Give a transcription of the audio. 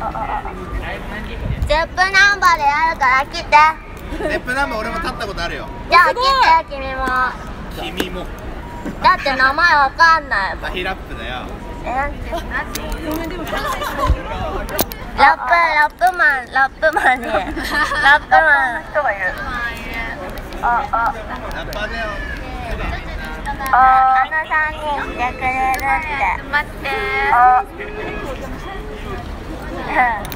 ゼップナンバーでやるから来て。ゼップナンバー俺も立ったことあるよ。じゃあ来て。君も。君も。だって名前わかんないもん。ザヒラップだよえラップラップマン。ラップマン。にラップマン。の人がいるああ。ラッパーだよああの3人来てくれるって。待ってあ